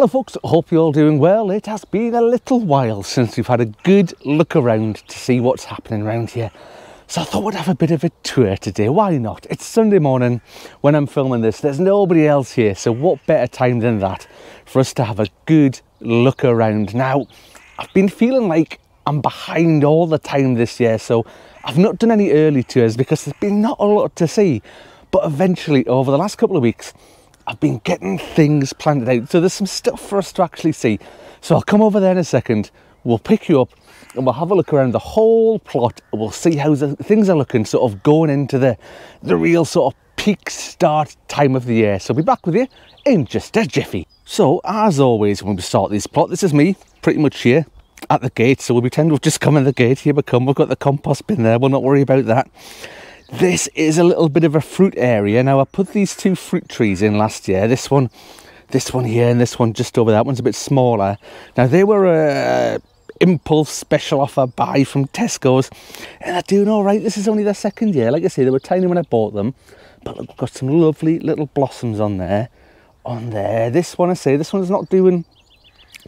Hello folks, hope you're all doing well. It has been a little while since we've had a good look around to see what's happening around here. So I thought we'd have a bit of a tour today. Why not? It's Sunday morning when I'm filming this. There's nobody else here. So what better time than that for us to have a good look around. Now, I've been feeling like I'm behind all the time this year. So I've not done any early tours because there's been not a lot to see. But eventually, over the last couple of weeks, I've been getting things planted out. So there's some stuff for us to actually see. So I'll come over there in a second. We'll pick you up and we'll have a look around the whole plot. We'll see how the, things are looking sort of going into the, the real sort of peak start time of the year. So I'll be back with you in just a jiffy. So as always, when we start this plot, this is me pretty much here at the gate. So we'll pretend we've just come in the gate. Here we come. We've got the compost bin there. We'll not worry about that. This is a little bit of a fruit area. Now I put these two fruit trees in last year. This one, this one here and this one just over that one's a bit smaller. Now they were a impulse special offer buy from Tesco's and they're doing all right. This is only their second year. Like I say, they were tiny when I bought them, but look, got some lovely little blossoms on there. On there. This one I say, this one's not doing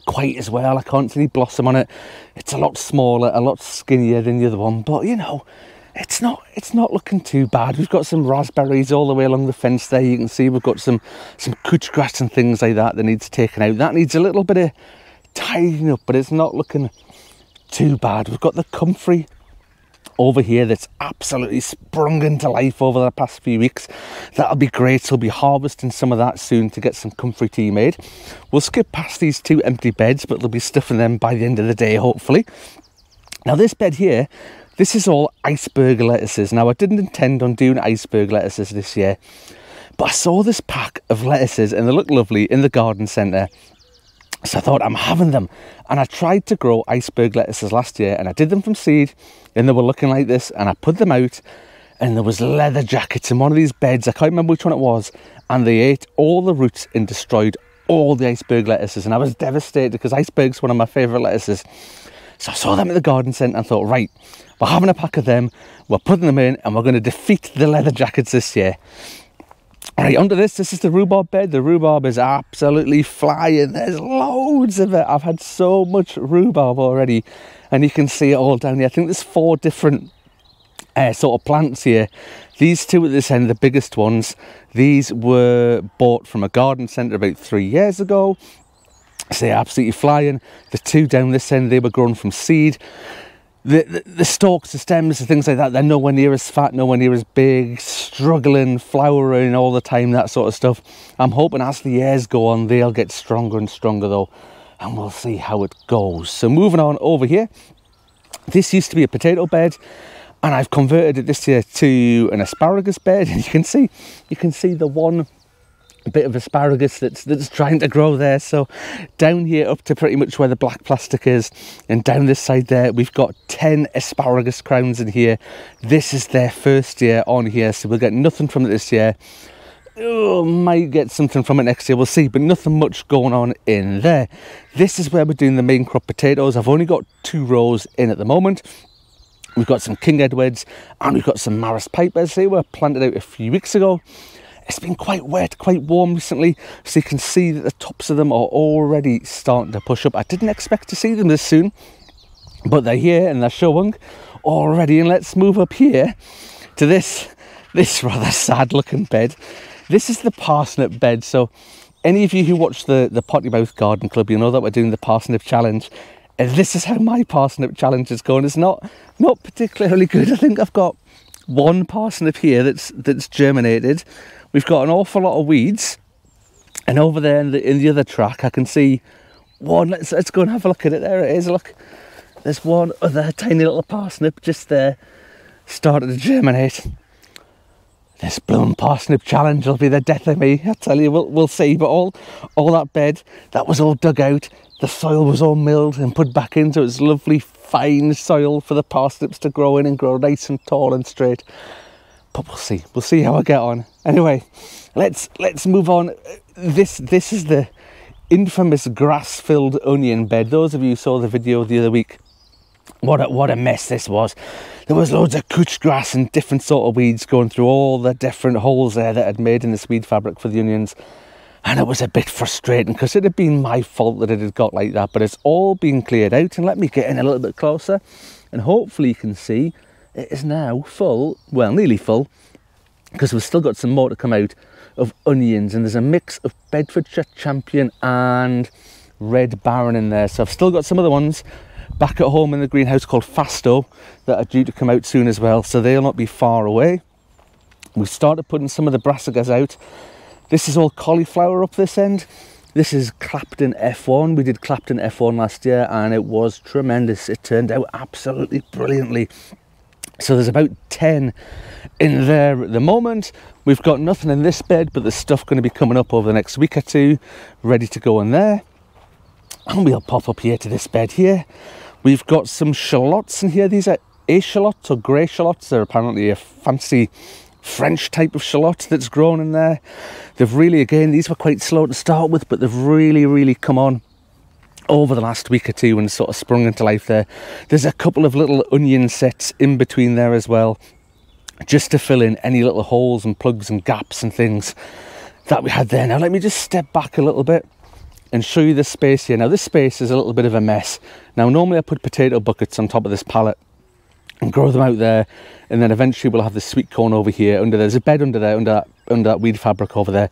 quite as well. I can't see any blossom on it. It's a lot smaller, a lot skinnier than the other one, but you know, it's not it's not looking too bad. We've got some raspberries all the way along the fence there. You can see we've got some some couch grass and things like that that needs taken out. That needs a little bit of tidying up but it's not looking too bad. We've got the comfrey over here that's absolutely sprung into life over the past few weeks. That'll be great. So we'll be harvesting some of that soon to get some comfrey tea made. We'll skip past these two empty beds but there'll be stuff in them by the end of the day hopefully. Now this bed here this is all iceberg lettuces. Now, I didn't intend on doing iceberg lettuces this year, but I saw this pack of lettuces and they look lovely in the garden centre. So I thought, I'm having them. And I tried to grow iceberg lettuces last year and I did them from seed and they were looking like this. And I put them out and there was leather jackets in one of these beds. I can't remember which one it was. And they ate all the roots and destroyed all the iceberg lettuces. And I was devastated because iceberg's one of my favourite lettuces. So I saw them at the garden centre and thought, right, we're having a pack of them, we're putting them in, and we're going to defeat the leather jackets this year. All right, under this, this is the rhubarb bed. The rhubarb is absolutely flying. There's loads of it. I've had so much rhubarb already, and you can see it all down here. I think there's four different uh, sort of plants here. These two at this end, the biggest ones, these were bought from a garden centre about three years ago. They're absolutely flying. The two down this end, they were grown from seed the, the, the stalks, the stems, the things like that, they're nowhere near as fat, nowhere near as big, struggling, flowering all the time, that sort of stuff. I'm hoping as the years go on, they'll get stronger and stronger though, and we'll see how it goes. So moving on over here, this used to be a potato bed, and I've converted it this year to an asparagus bed, and you can see, you can see the one bit of asparagus that's that's trying to grow there. So down here up to pretty much where the black plastic is and down this side there we've got 10 asparagus crowns in here. This is their first year on here so we'll get nothing from it this year. Oh, might get something from it next year we'll see but nothing much going on in there. This is where we're doing the main crop potatoes. I've only got two rows in at the moment. We've got some king edwards and we've got some maris pipers. They were planted out a few weeks ago it's been quite wet, quite warm recently, so you can see that the tops of them are already starting to push up. I didn't expect to see them this soon, but they're here and they're showing already. And let's move up here to this, this rather sad looking bed. This is the parsnip bed. So any of you who watch the, the Pottymouth Garden Club, you know that we're doing the parsnip challenge. And this is how my parsnip challenge is going. It's not not particularly good. I think I've got one parsnip here that's that's germinated we've got an awful lot of weeds and over there in the, in the other track I can see one. Let's, let's go and have a look at it. There it is look. There's one other tiny little parsnip just there. Started to germinate. This bloom parsnip challenge will be the death of me I tell you. We'll, we'll see but all all that bed that was all dug out the soil was all milled and put back into its lovely fine soil for the parsnips to grow in and grow nice and tall and straight but we'll see. We'll see how i get on. Anyway let's let's move on. This this is the infamous grass filled onion bed. Those of you saw the video the other week what a, what a mess this was. There was loads of couch grass and different sort of weeds going through all the different holes there that had made in the weed fabric for the onions. And it was a bit frustrating because it had been my fault that it had got like that but it's all been cleared out. And let me get in a little bit closer and hopefully you can see it is now full well nearly full because we've still got some more to come out of onions and there's a mix of Bedfordshire Champion and Red Baron in there so I've still got some other ones back at home in the greenhouse called Fasto that are due to come out soon as well so they'll not be far away we started putting some of the brassicas out this is all cauliflower up this end. This is Clapton F1. We did Clapton F1 last year and it was tremendous. It turned out absolutely brilliantly. So there's about 10 in there at the moment. We've got nothing in this bed, but there's stuff going to be coming up over the next week or two, ready to go in there. And we'll pop up here to this bed here. We've got some shallots in here. These are shallots or grey shallots. They're apparently a fancy French type of shallot that's grown in there. They've really, again, these were quite slow to start with, but they've really, really come on over the last week or two and sort of sprung into life there. There's a couple of little onion sets in between there as well, just to fill in any little holes and plugs and gaps and things that we had there. Now let me just step back a little bit and show you this space here. Now this space is a little bit of a mess. Now normally I put potato buckets on top of this pallet and grow them out there and then eventually we'll have the sweet corn over here under there's a bed under there under that under that weed fabric over there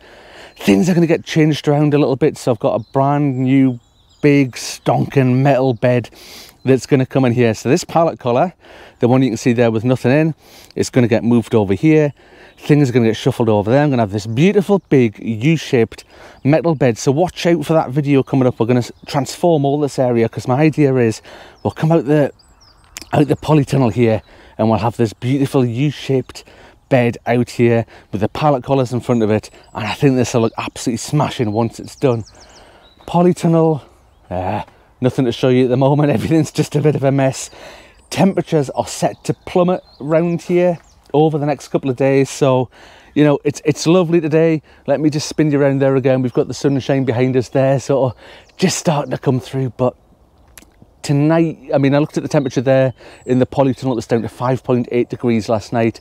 things are going to get changed around a little bit so i've got a brand new big stonking metal bed that's going to come in here. So this pallet collar the one you can see there with nothing in it's going to get moved over here. Things are going to get shuffled over there. I'm going to have this beautiful big u-shaped metal bed. So watch out for that video coming up. We're going to transform all this area because my idea is we'll come out the out the polytunnel here and we'll have this beautiful U-shaped bed out here with the pallet collars in front of it. And I think this will look absolutely smashing once it's done. Polytunnel, uh, nothing to show you at the moment, everything's just a bit of a mess. Temperatures are set to plummet around here over the next couple of days so you know it's it's lovely today let me just spin you around there again we've got the sunshine behind us there sort of just starting to come through but tonight, I mean, I looked at the temperature there in the polytunnel, it's down to 5.8 degrees last night.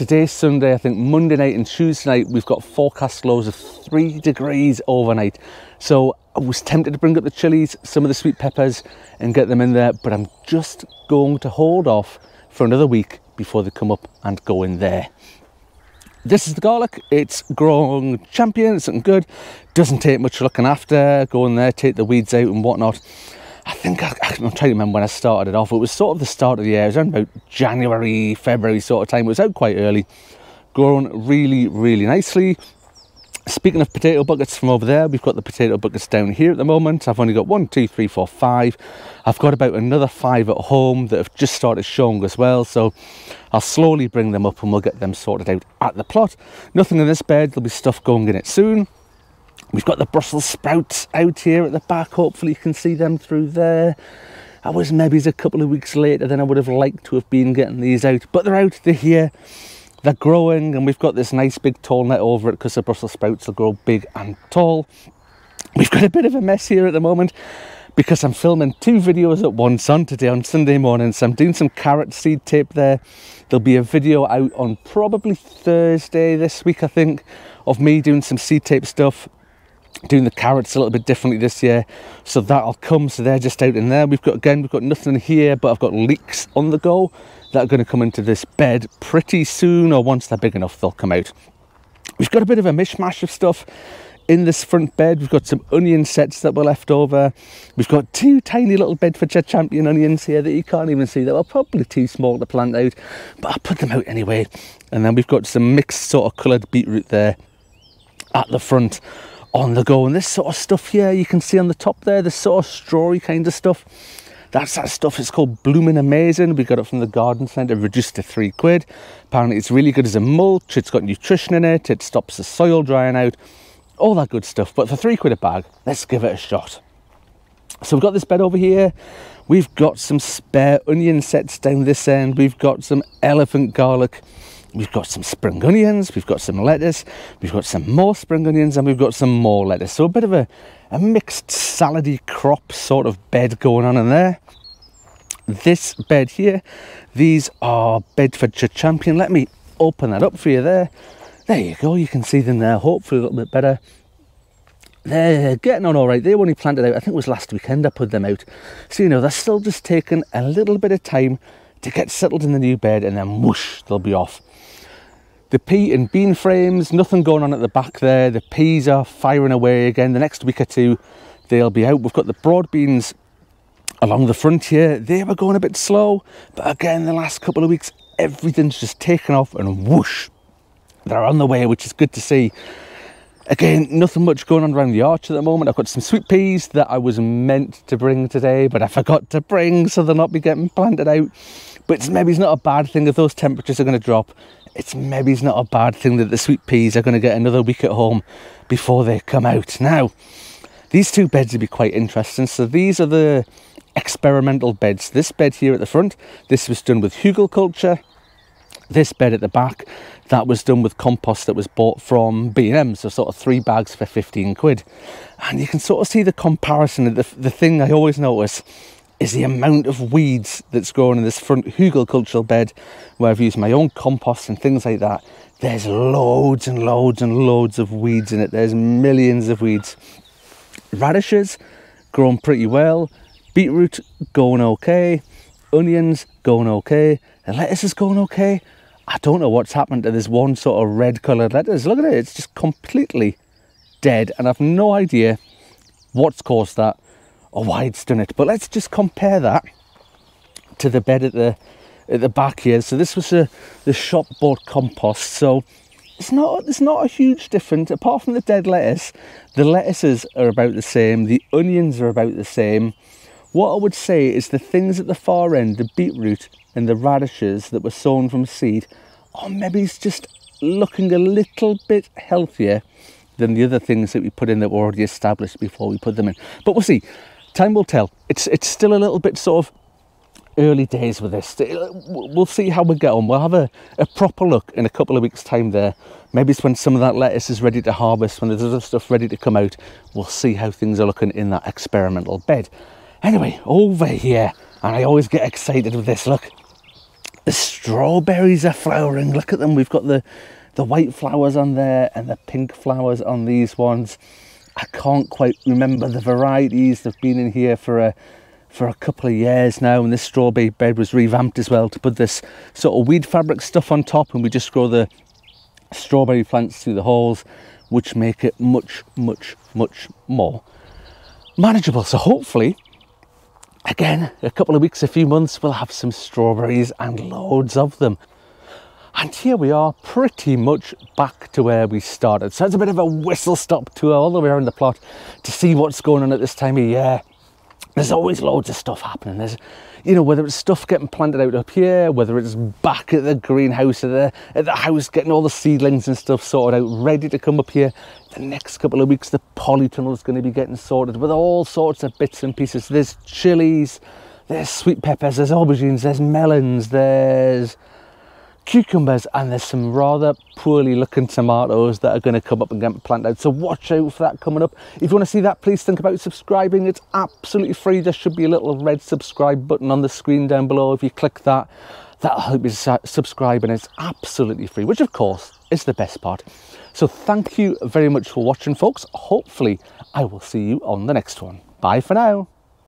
Today's Sunday, I think Monday night and Tuesday night, we've got forecast lows of three degrees overnight. So I was tempted to bring up the chilies, some of the sweet peppers and get them in there, but I'm just going to hold off for another week before they come up and go in there. This is the garlic, it's grown champion, it's looking good, doesn't take much looking after, go in there, take the weeds out and whatnot. I think I, am trying to remember when I started it off. It was sort of the start of the year. It was around about January, February sort of time. It was out quite early, grown really, really nicely. Speaking of potato buckets from over there, we've got the potato buckets down here at the moment. I've only got one, two, three, four, five. I've got about another five at home that have just started showing as well. So I'll slowly bring them up and we'll get them sorted out at the plot. Nothing in this bed. There'll be stuff going in it soon. We've got the Brussels sprouts out here at the back. Hopefully you can see them through there. I was maybe a couple of weeks later than I would have liked to have been getting these out. But they're out, they're here. They're growing and we've got this nice big tall net over it because the Brussels sprouts will grow big and tall. We've got a bit of a mess here at the moment because I'm filming two videos at once on today on Sunday morning. So I'm doing some carrot seed tape there. There'll be a video out on probably Thursday this week, I think, of me doing some seed tape stuff doing the carrots a little bit differently this year. So that'll come. So they're just out in there. We've got again we've got nothing here but i've got leeks on the go that are going to come into this bed pretty soon or once they're big enough they'll come out. We've got a bit of a mishmash of stuff in this front bed. We've got some onion sets that were left over. We've got two tiny little bedfordshire champion onions here that you can't even see that were probably too small to plant out but i'll put them out anyway. And then we've got some mixed sort of coloured beetroot there at the front on the go. And this sort of stuff here, you can see on the top there, this sort of strawy kind of stuff. That's that stuff. It's called Blooming Amazing. We got it from the garden centre, reduced to three quid. Apparently, it's really good as a mulch. It's got nutrition in it. It stops the soil drying out. All that good stuff. But for three quid a bag, let's give it a shot. So we've got this bed over here. We've got some spare onion sets down this end. We've got some elephant garlic We've got some spring onions, we've got some lettuce, we've got some more spring onions, and we've got some more lettuce. So a bit of a, a mixed salady crop sort of bed going on in there. This bed here, these are Bedfordshire Champion. Let me open that up for you there. There you go, you can see them there, hopefully a little bit better. they're getting on all right. They were only planted out, I think it was last weekend I put them out. So, you know, they're still just taking a little bit of time to get settled in the new bed and then whoosh, they'll be off. The pea and bean frames, nothing going on at the back there. The peas are firing away again. The next week or two, they'll be out. We've got the broad beans along the front here. They were going a bit slow, but again, the last couple of weeks, everything's just taken off and whoosh, they're on the way, which is good to see. Again, nothing much going on around the arch at the moment. I've got some sweet peas that I was meant to bring today, but I forgot to bring, so they'll not be getting planted out. But it's, maybe it's not a bad thing if those temperatures are going to drop. It's maybe it's not a bad thing that the sweet peas are going to get another week at home before they come out. Now, these two beds would be quite interesting. So these are the experimental beds. This bed here at the front, this was done with hugelkultur. This bed at the back, that was done with compost that was bought from B&M, so sort of three bags for 15 quid. And you can sort of see the comparison. The, the thing I always notice is the amount of weeds that's growing in this front hugel cultural bed where I've used my own compost and things like that. There's loads and loads and loads of weeds in it. There's millions of weeds. Radishes grown pretty well. Beetroot going okay. Onions going okay. Lettuce is going okay. I don't know what's happened to this one sort of red coloured lettuce. Look at it, it's just completely dead and I've no idea what's caused that or why it's done it. But let's just compare that to the bed at the at the back here. So this was a, the shop bought compost. So it's not it's not a huge difference apart from the dead lettuce. The lettuces are about the same. The onions are about the same. What I would say is the things at the far end, the beetroot and the radishes that were sown from seed, oh, maybe it's just looking a little bit healthier than the other things that we put in that were already established before we put them in. But we'll see. Time will tell. It's it's still a little bit sort of early days with this. We'll see how we get on. We'll have a, a proper look in a couple of weeks' time there. Maybe it's when some of that lettuce is ready to harvest, when there's other stuff ready to come out. We'll see how things are looking in that experimental bed. Anyway, over here, and I always get excited with this, look. The strawberries are flowering, look at them. We've got the, the white flowers on there and the pink flowers on these ones. I can't quite remember the varieties. They've been in here for a for a couple of years now and this strawberry bed was revamped as well to put this sort of weed fabric stuff on top and we just grow the strawberry plants through the holes which make it much much much more manageable so hopefully again, a couple of weeks, a few months, we'll have some strawberries and loads of them. And here we are pretty much back to where we started. So it's a bit of a whistle stop tour all the way around the plot to see what's going on at this time of year. There's always loads of stuff happening. There's you know, whether it's stuff getting planted out up here, whether it's back at the greenhouse, at the, at the house, getting all the seedlings and stuff sorted out, ready to come up here. The next couple of weeks, the polytunnel is going to be getting sorted with all sorts of bits and pieces. There's chilies, there's sweet peppers, there's aubergines, there's melons, there's cucumbers and there's some rather poorly looking tomatoes that are going to come up and get planted. So watch out for that coming up. If you want to see that please think about subscribing. It's absolutely free. There should be a little red subscribe button on the screen down below. If you click that that'll help you subscribe and it's absolutely free which of course is the best part. So thank you very much for watching folks. Hopefully i will see you on the next one. Bye for now